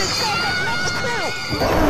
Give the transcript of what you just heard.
Something, something, not the crew!